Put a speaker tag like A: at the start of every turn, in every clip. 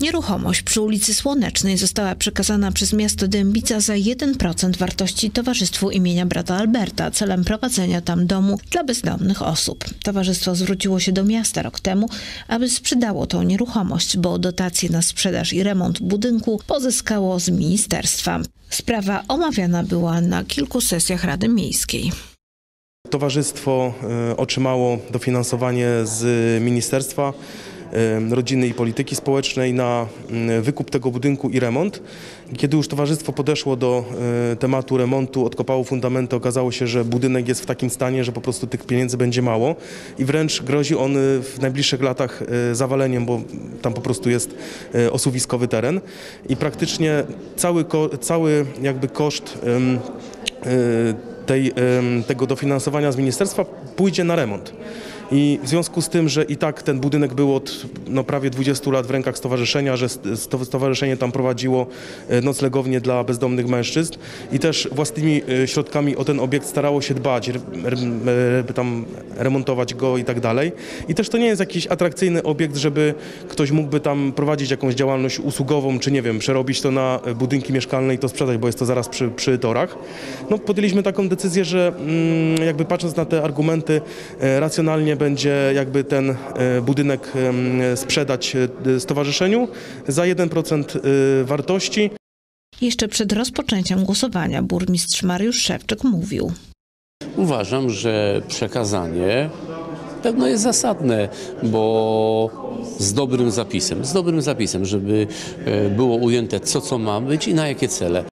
A: Nieruchomość przy ulicy Słonecznej została przekazana przez miasto Dębica za 1% wartości Towarzystwu imienia brata Alberta celem prowadzenia tam domu dla bezdomnych osób. Towarzystwo zwróciło się do miasta rok temu, aby sprzedało tą nieruchomość, bo dotacje na sprzedaż i remont budynku pozyskało z ministerstwa. Sprawa omawiana była na kilku sesjach Rady Miejskiej.
B: Towarzystwo e, otrzymało dofinansowanie z Ministerstwa Rodziny i Polityki Społecznej na mm, wykup tego budynku i remont. Kiedy już towarzystwo podeszło do e, tematu remontu, odkopało fundamenty, okazało się, że budynek jest w takim stanie, że po prostu tych pieniędzy będzie mało i wręcz grozi on w najbliższych latach zawaleniem, bo tam po prostu jest osuwiskowy teren i praktycznie cały, cały jakby koszt e, tej, tego dofinansowania z ministerstwa pójdzie na remont. I w związku z tym, że i tak ten budynek był od no, prawie 20 lat w rękach stowarzyszenia, że sto- stowarzyszenie tam prowadziło e, noclegownię dla bezdomnych mężczyzn i też własnymi e, środkami o ten obiekt starało się dbać, e, tam remontować go i tak dalej. I też to nie jest jakiś atrakcyjny obiekt, żeby ktoś mógłby tam prowadzić jakąś działalność usługową, czy nie wiem, przerobić to na budynki mieszkalne i to sprzedać, bo jest to zaraz przy, przy torach. No, podjęliśmy taką decyzję, że mm, jakby patrząc na te argumenty, racjonalnie będzie jakby ten e, budynek sprzedać e, stowarzyszeniu za 1% e, wartości.
A: Jeszcze przed rozpoczęciem głosowania burmistrz Mariusz Szewczyk mówił.
C: Uważam, że przekazanie pewno jest zasadne, bo z dobrym zapisem, z dobrym zapisem, żeby było ujęte co co ma być i na jakie cele.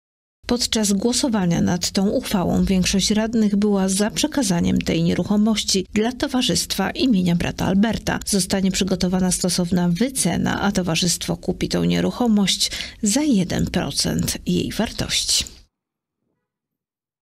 A: Podczas głosowania nad tą uchwałą większość radnych była za przekazaniem tej nieruchomości dla towarzystwa imienia brata Alberta. Zostanie przygotowana stosowna wycena, a towarzystwo kupi tą nieruchomość za 1% jej wartości.